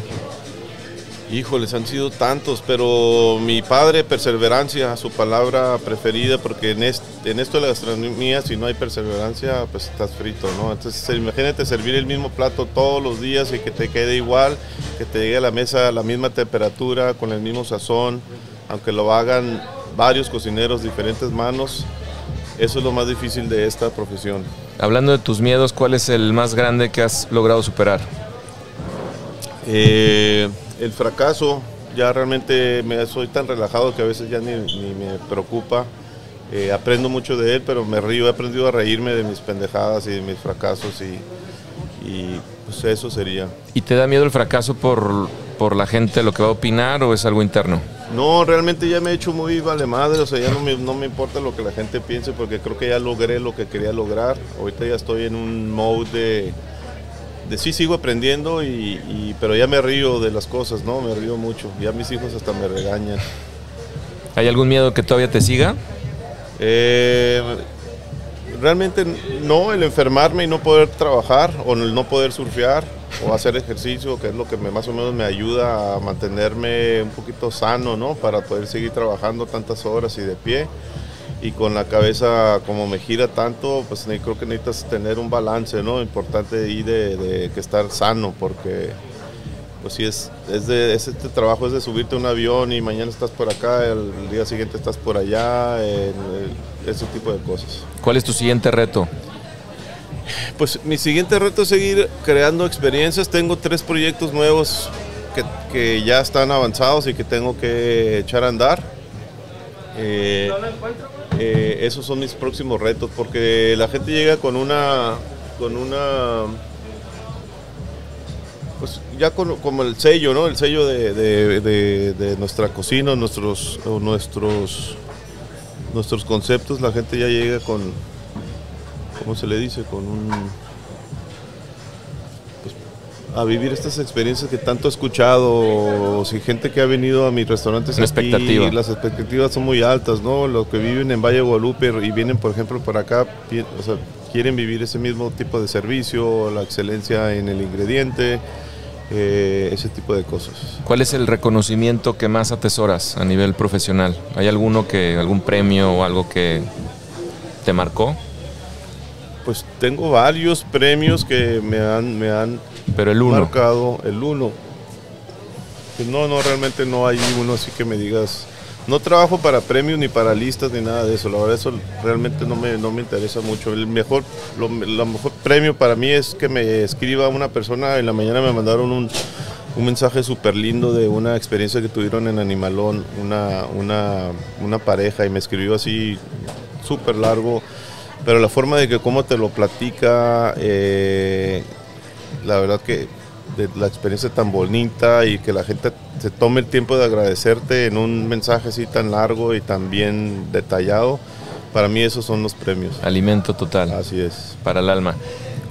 Híjoles, han sido tantos, pero mi padre, perseverancia, su palabra preferida, porque en, est- en esto de la gastronomía, si no hay perseverancia, pues estás frito, ¿no? Entonces, imagínate servir el mismo plato todos los días y que te quede igual, que te llegue a la mesa a la misma temperatura, con el mismo sazón, aunque lo hagan varios cocineros, diferentes manos, eso es lo más difícil de esta profesión. Hablando de tus miedos, ¿cuál es el más grande que has logrado superar? Eh, el fracaso, ya realmente me, soy tan relajado que a veces ya ni, ni me preocupa. Eh, aprendo mucho de él, pero me río, he aprendido a reírme de mis pendejadas y de mis fracasos y, y, pues eso sería. ¿Y te da miedo el fracaso por, por la gente, lo que va a opinar o es algo interno? No, realmente ya me he hecho muy vale madre, o sea, ya no me, no me importa lo que la gente piense porque creo que ya logré lo que quería lograr. Ahorita ya estoy en un mode de, de sí sigo aprendiendo, y, y- pero ya me río de las cosas, ¿no? Me río mucho. Ya mis hijos hasta me regañan. ¿Hay algún miedo que todavía te siga? Eh, realmente no, el enfermarme y no poder trabajar o el no poder surfear o hacer ejercicio, que es lo que me, más o menos me ayuda a mantenerme un poquito sano, ¿no? Para poder seguir trabajando tantas horas y de pie. Y con la cabeza como me gira tanto, pues creo que necesitas tener un balance, ¿no? Importante ahí de, de que estar sano, porque pues sí es, es de, es este trabajo es de subirte a un avión y mañana estás por acá, el, día siguiente estás por allá, el- ese tipo de cosas. ¿Cuál es tu siguiente reto? Pues mi siguiente reto es seguir creando experiencias. Tengo tres proyectos nuevos que, que ya están avanzados y que tengo que echar a andar. Eh, eh, esos son mis próximos retos porque la gente llega con una con una pues ya con, como el sello no el sello de, de- de- de nuestra cocina nuestros o nuestros nuestros conceptos la gente ya llega con ¿cómo se le dice? Con un... a vivir estas experiencias que tanto he escuchado, si gente que ha venido a mis restaurantes aquí, expectativa. las expectativas son muy altas, ¿no? Los que viven en Valle Guadalupe y vienen, por ejemplo, por acá, o sea, quieren vivir ese mismo tipo de servicio, la excelencia en el ingrediente, eh, ese tipo de cosas. ¿Cuál es el reconocimiento que más atesoras a nivel profesional? ¿Hay alguno que, algún premio o algo que te marcó? Pues tengo varios premios que me han, me han Pero el uno. marcado. El uno. Pues no, no, realmente no hay uno así que me digas. No trabajo para premios ni para listas ni nada de eso. La verdad, eso realmente no me, no me interesa mucho. El mejor, lo mejor premio para mí es que me escriba una persona. En la mañana me mandaron un, un mensaje súper lindo de una experiencia que tuvieron en Animalón, una, una, una pareja, y me escribió así súper largo. Pero la forma de que cómo te lo platica, eh, la verdad que de la experiencia tan bonita y que la gente se tome el tiempo de agradecerte en un mensaje así tan largo y tan bien detallado, para mí esos son los premios. Alimento total Así es. para el alma.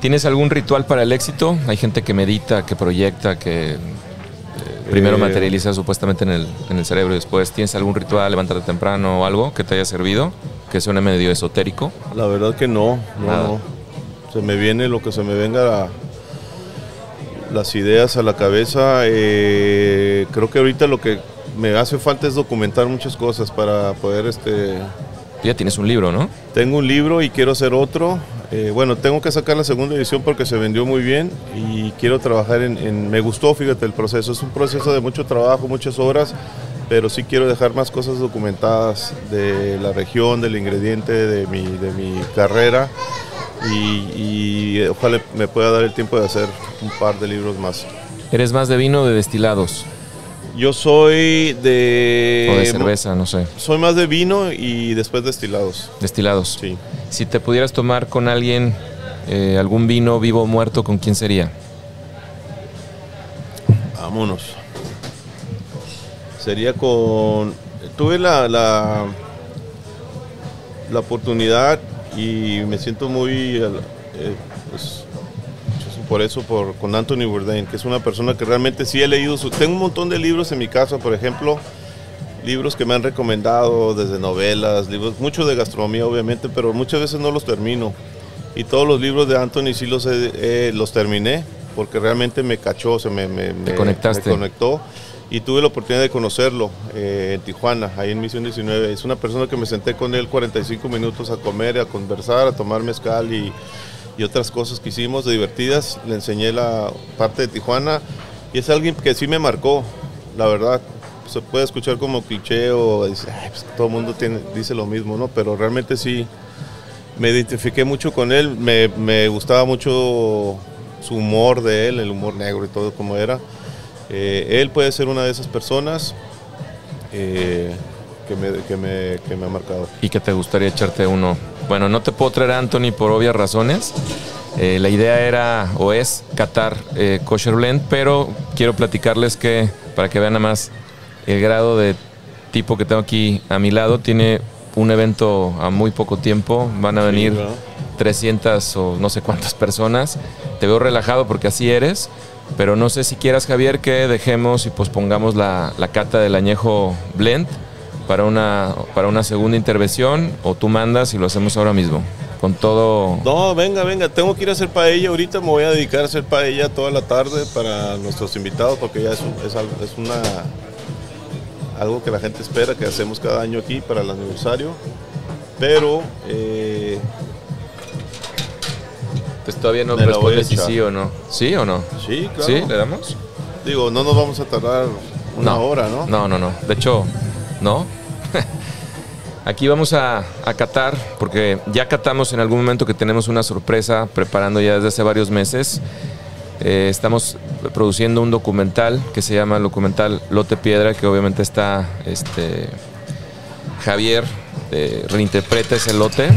¿Tienes algún ritual para el éxito? Hay gente que medita, que proyecta, que eh, primero Eh. materializa supuestamente en el, en el cerebro y después. ¿Tienes algún ritual, levantarte temprano o algo que te haya servido? Que suene medio esotérico. La verdad que no, no, Nada. no. Se me viene lo que se me venga a- las ideas a la cabeza. eh, creo que ahorita lo que me hace falta es documentar muchas cosas para poder este Ya tienes un libro, ¿no? Tengo un libro y quiero hacer otro. Eh, bueno, tengo que sacar la segunda edición porque se vendió muy bien y quiero trabajar en, en- Me gustó, fíjate, el proceso. Es un proceso de mucho trabajo, muchas horas, pero sí quiero dejar más cosas documentadas de la región, del ingrediente, de mi, de mi carrera y, y ojalá me pueda dar el tiempo de hacer un par de libros más. ¿Eres más de vino o de destilados? Yo soy de... o de cerveza, no sé. Soy más de vino y después destilados. Destilados. Sí. Si te pudieras tomar con alguien eh, algún vino vivo o muerto, ¿con quién sería? Vámonos. Sería con. Tuve la, la, la oportunidad y me siento muy. eh, pues, por eso, por, con Anthony Bourdain, que es una persona que realmente sí he leído. Su, tengo un montón de libros en mi casa, por ejemplo, libros que me han recomendado, desde novelas, libros, mucho de gastronomía, obviamente, pero muchas veces no los termino. Y todos los libros de Anthony sí los, eh, los terminé, porque realmente me cachó, se me, me, me- conectaste. me conectó. Y tuve la oportunidad de conocerlo eh, en Tijuana, ahí en Misión 19. Es una persona que me senté con él 45 minutos a comer, a conversar, a tomar mezcal y, y otras cosas que hicimos divertidas. Le enseñé la parte de Tijuana y es alguien que sí me marcó, la verdad. Se puede escuchar como cliché o dice, "Ay, pues, todo el mundo tiene, dice lo mismo, ¿no? Pero realmente sí me identifiqué mucho con él, me, me gustaba mucho su humor de él, el humor negro y todo como era. Eh, él puede ser una de esas personas eh, que, me, que, me, que me ha marcado. y que te gustaría echarte uno. Bueno, no te puedo traer a Anthony por obvias razones. Eh, la idea era o es catar Kosher Blend, pero quiero platicarles que para que vean nada más el grado de tipo que tengo aquí a mi lado, tiene un evento a muy poco tiempo. Van a venir ¿verdad? 300 o no sé cuántas personas. Te veo relajado porque así eres, pero no sé si quieras, Javier, que dejemos y pospongamos la, la cata del añejo blend para una, para una segunda intervención o tú mandas y lo hacemos ahora mismo. Con todo... No, venga, venga, tengo que ir a hacer paella. Ahorita me voy a dedicar a hacer paella toda la tarde para nuestros invitados porque ya es, es es una, algo que la gente espera que hacemos cada año aquí para el aniversario. Pero eh, Pues todavía no a respondes si sí o no. ¿Sí o no? sí, claro. ¿Sí? ¿Le damos? Digo, no nos vamos a tardar una hora, ¿no? No, no, no. De hecho, no. Aquí vamos a, a catar, porque ya catamos en algún momento que tenemos una sorpresa preparando ya desde hace varios meses. Eh, estamos produciendo un documental que se llama el documental Lote Piedra, que obviamente está este, Javier eh, reinterpreta ese lote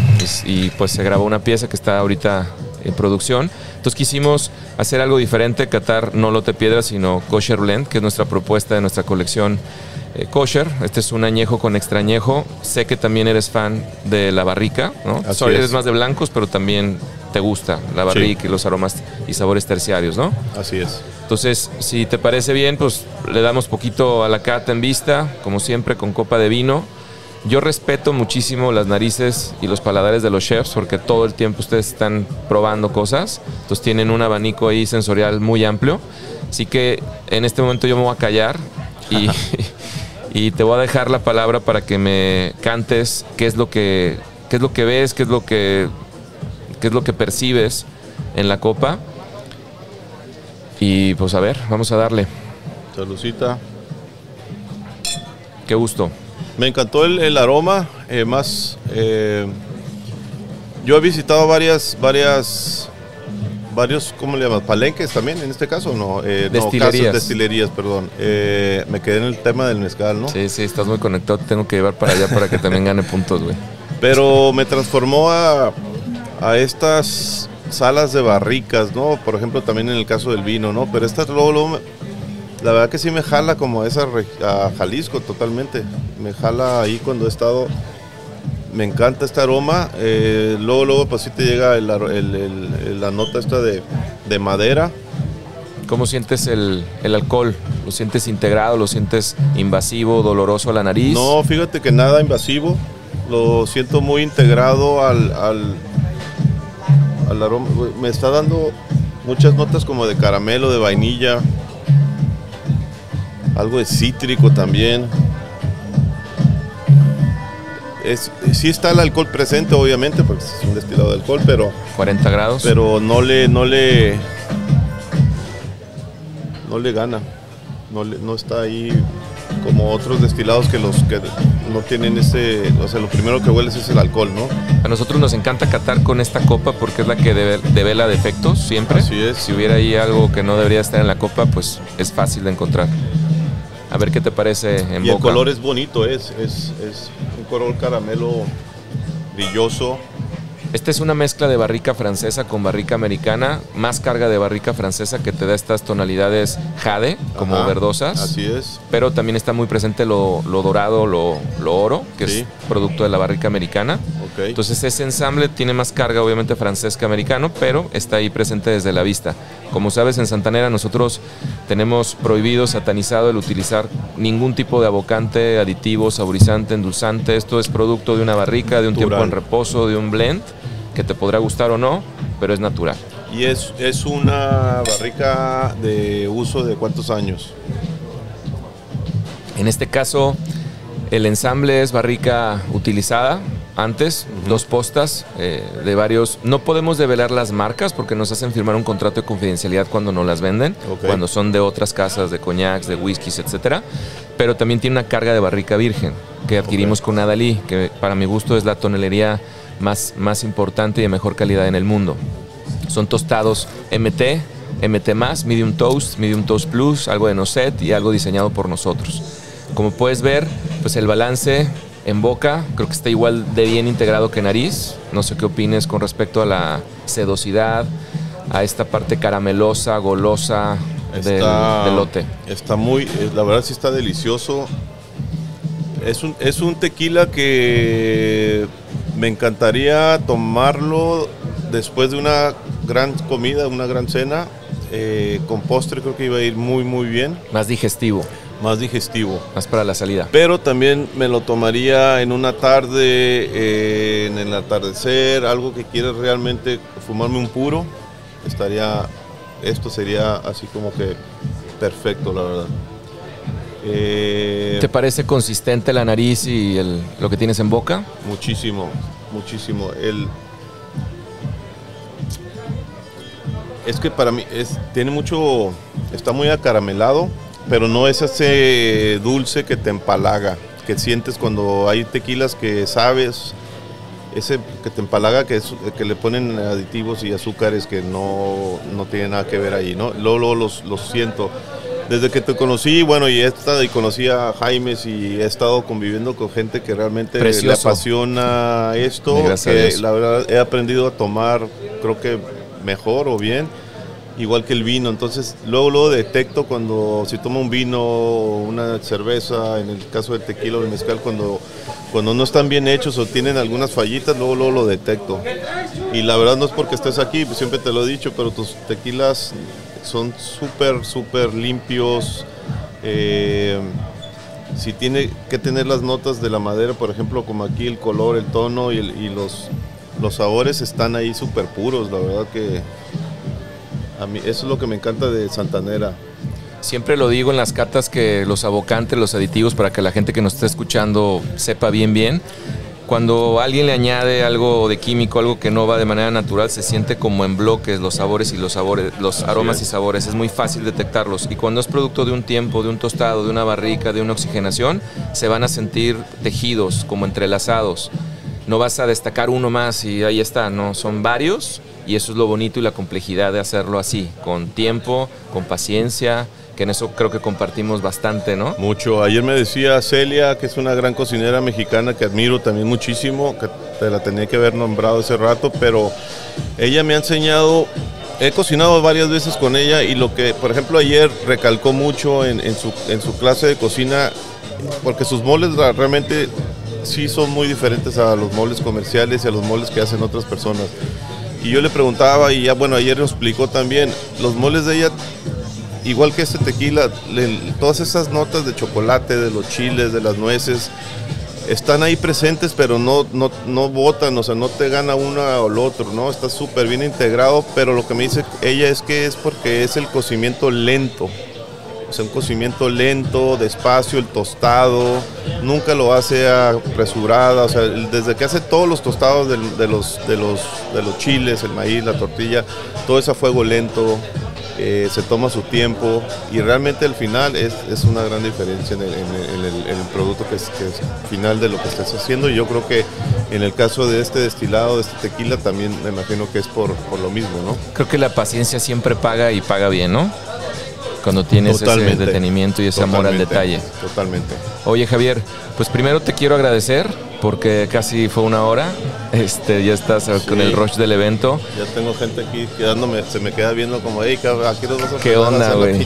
y, y, pues se grabó una pieza que está ahorita en producción. Entonces quisimos hacer algo diferente, catar no lote piedra, sino kosher blend, que es nuestra propuesta de nuestra colección eh, kosher. Este es un añejo con extrañejo. Sé que también eres fan de la barrica, ¿no? Así So- eres es. más de blancos, pero también te gusta la barrica y los aromas y sabores terciarios, ¿no? Así es. Entonces, si te parece bien, pues le damos poquito a la cata en vista, como siempre, con copa de vino. Yo respeto muchísimo las narices y los paladares de los chefs porque todo el tiempo ustedes están probando cosas. Entonces tienen un abanico ahí sensorial muy amplio. Así que en este momento yo me voy a callar y, y te voy a dejar la palabra para que me cantes qué es lo que qué es lo que ves, qué es lo que, qué es lo que percibes en la copa. Y pues a ver, vamos a darle. Salucita. Qué gusto. Me encantó el, el aroma, eh, más... eh, yo he visitado varias, varias, varios, ¿cómo le llamas? Palenques también, en este caso, ¿no? Eh, no, Destilerías. casas, destilerías, perdón. Eh, me quedé en el tema del mezcal, ¿no? Sí, sí, estás muy conectado. Te tengo que llevar para allá para que también gane puntos, güey. Pero me transformó a, a estas salas de barricas, ¿no? Por ejemplo, también en el caso del vino, ¿no? Pero estas luego, luego la verdad que sí me jala como esa a Jalisco totalmente. Me jala ahí cuando he estado. Me encanta este aroma. eh, luego, luego, pues sí te llega el aro- el- el- el- la nota esta de, de madera. ¿Cómo sientes el, el alcohol? ¿Lo sientes integrado? ¿Lo sientes invasivo, doloroso a la nariz? No, fíjate que nada invasivo. Lo siento muy integrado al, al, al aroma. Me está dando muchas notas como de caramelo, de vainilla. Algo de cítrico también. Es, sí está el alcohol presente, obviamente, porque es un destilado de alcohol, pero, 40 grados. pero no le, no le, no le gana. No, le- no está ahí como otros destilados que los que no tienen ese, o sea, lo primero que hueles es el alcohol, ¿no? A nosotros nos encanta catar con esta copa porque es la que deve- devela defectos siempre. Así es. Si hubiera ahí algo que no debería estar en la copa, pues es fácil de encontrar. Ver qué te parece en y el boca. color es bonito, es, es, es un color caramelo brilloso. Esta es una mezcla de barrica francesa con barrica americana, más carga de barrica francesa que te da estas tonalidades jade, como Ajá, verdosas. Así es. Pero también está muy presente lo, lo dorado, lo, lo oro, que Sí. es producto de la barrica americana. Entonces ese ensamble tiene más carga obviamente francés que americano, pero está ahí presente desde la vista. Como sabes, en Santanera nosotros tenemos prohibido, satanizado el utilizar ningún tipo de abocante, aditivo, saborizante, endulzante. Esto es producto de una barrica, de un tiempo en reposo, de un blend, que te podrá gustar o no, pero es natural. y es, es una barrica de uso de cuántos años. En este caso, el ensamble es barrica utilizada antes, dos postas eh, de varios. No podemos develar las marcas porque nos hacen firmar un contrato de confidencialidad cuando nos las venden, Ok. cuando son de otras casas de coñacs, de whiskies, etcétera. Pero también tiene una carga de barrica virgen que adquirimos con Adalí, que para mi gusto es la tonelería más, más importante y de mejor calidad en el mundo. Son tostados MT, MT Medium Toast, Medium Toast Plus, algo de Noset y algo diseñado por nosotros. Como puedes ver, pues el balance en boca creo que está igual de bien integrado que nariz. No sé qué opines con respecto a la sedosidad, a esta parte caramelosa, golosa del, Está- del lote. Está muy, eh, la verdad sí está delicioso. Es un, es un tequila que me encantaría tomarlo después de una gran comida, una gran cena. Eh, con postre creo que iba a ir muy muy bien, Más digestivo, más digestivo. más para la salida. Pero también me lo tomaría en una tarde, eh, en el atardecer, algo que quieras realmente fumarme un puro. Estaría, esto sería así como que perfecto, la verdad. Eh, ¿Te parece consistente la nariz y el- lo que tienes en boca? muchísimo, muchísimo. El, es que para mí es, tiene mucho, está muy acaramelado, pero no es ese dulce que te empalaga, que sientes cuando hay tequilas que sabes, ese que te empalaga, que, es, que le ponen aditivos y azúcares que no, no tienen nada que ver ahí, ¿no? Luego, luego los, los siento. Desde que te conocí, bueno, y he estado y conocí a Jaimes y he estado conviviendo con gente que realmente le Precioso. apasiona esto, que la verdad he aprendido a tomar, creo que mejor o bien, igual que el vino. Entonces, luego luego detecto cuando si tomo un vino, una cerveza, en el caso del tequila o el mezcal, cuando cuando no están bien hechos o tienen algunas fallitas, luego luego lo detecto. Y la verdad no es porque estés aquí, siempre te lo he dicho, pero tus tequilas son súper, súper limpios. eh, si tiene que tener las notas de la madera, por ejemplo, como aquí el color, el tono y los, los sabores están ahí súper puros, la verdad que a mí eso es lo que me encanta de Santanera. Siempre lo digo en las catas que los abocantes, los aditivos, para que la gente que nos está escuchando sepa bien bien, cuando alguien le añade algo de químico, algo que no va de manera natural, se siente como en bloques los sabores y los sabores, los aromas y sabores. Es muy fácil detectarlos. Y cuando es producto de un tiempo, de un tostado, de una barrica, de una oxigenación, se van a sentir tejidos, como entrelazados. No vas a destacar uno más y ahí está, no, son varios y eso es lo bonito y la complejidad de hacerlo así, con tiempo, con paciencia, que en eso creo que compartimos bastante, ¿no? Mucho. Ayer me decía Celia, que es una gran cocinera mexicana que admiro también muchísimo, que te la tenía que haber nombrado hace rato, pero ella me ha enseñado, he cocinado varias veces con ella y lo que, por ejemplo, ayer recalcó mucho en, su, en su clase de cocina, porque sus moles realmente sí son muy diferentes a los moles comerciales y a los moles que hacen otras personas. Y yo le preguntaba, y ya bueno, ayer nos explicó también, los moles de ella, igual que este tequila, todas esas notas de chocolate, de los chiles, de las nueces, están ahí presentes, pero no, no, no botan, o sea, no te gana una o el otro, ¿no? Está súper bien integrado, pero lo que me dice ella es que es porque es el cocimiento lento. O sea, un cocimiento lento, despacio, el tostado, nunca lo hace apresurada, o sea, desde que hace todos los tostados de, los, de, los, de los chiles, el maíz, la tortilla, todo es a fuego lento, eh, se toma su tiempo y realmente al final es, una gran diferencia en el, producto que es, final de lo que estás haciendo y yo creo que en el caso de este destilado, de este tequila, también me imagino que es por, por lo mismo, ¿no? Creo que la paciencia siempre paga y paga bien, ¿no? Cuando tienes ese detenimiento y ese amor al detalle. Totalmente. Oye Javier, pues primero te quiero agradecer porque casi fue una hora. Este, ya estás con el rush del evento. Ya tengo gente aquí quedándome, se me queda viendo como, hey, aquí nos vamos a ¿Qué onda, güey?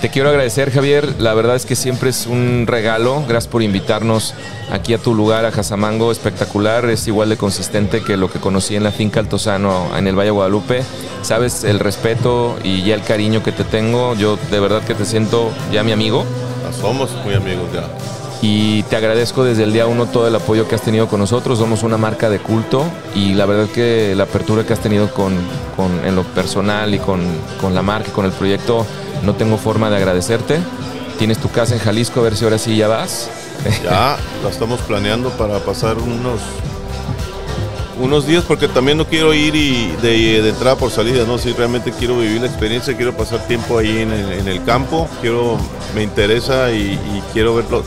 Te quiero agradecer, Javier. La verdad es que siempre es un regalo. Gracias por invitarnos aquí a tu lugar, a Jazamango. Espectacular. Es igual de consistente que lo que conocí en la finca Altozano en el Valle Guadalupe. Sabes el respeto y ya el cariño que te tengo. Yo de verdad que te siento ya mi amigo. Somos muy amigos ya y te agradezco desde el día uno todo el apoyo que has tenido con nosotros. Somos una marca de culto y la verdad que la apertura que has tenido con, en lo personal y con, con, la marca con el proyecto, no tengo forma de agradecerte. Tienes tu casa en Jalisco, a ver si ahora sí ya vas. Ya, la estamos planeando para pasar unos unos días porque también no quiero ir y de, entrada por salida, ¿no? Si realmente quiero vivir la experiencia, quiero pasar tiempo ahí en el, campo, quiero, me interesa y, y quiero verlo,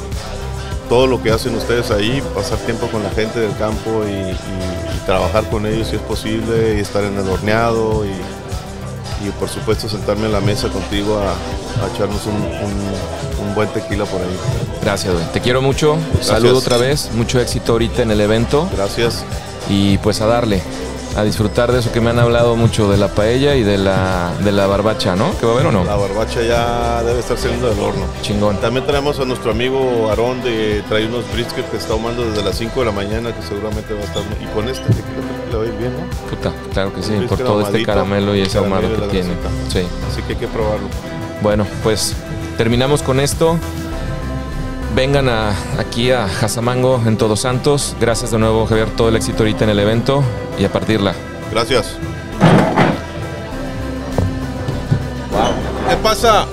todo lo que hacen ustedes ahí, pasar tiempo con la gente del campo y, trabajar con ellos si es posible, y estar en el horneado y, por supuesto sentarme en la mesa contigo a, echarnos un, buen tequila por ahí. Gracias, Te quiero mucho. Saludo otra vez. Mucho éxito ahorita en el evento. Gracias. Y pues a darle a disfrutar de eso que me han hablado mucho de la paella y de la, de la barbacha, ¿no? ¿Que va a haber o no? La barbacha ya debe estar saliendo del horno. Chingón. También tenemos a nuestro amigo Aarón de trae unos brisket que está ahumando desde las 5 de la mañana, que seguramente va a estar. Y con este le va a ir bien, ¿no? Puta, claro que sí, por todo este caramelo y ese ahumado que tiene. Sí. Así que hay que probarlo. Bueno, pues terminamos con esto. Vengan aquí a Jazamango en Todos Santos. Gracias de nuevo, Javier, todo el éxito ahorita en el evento y a partirla. Gracias. ¿Qué pasa?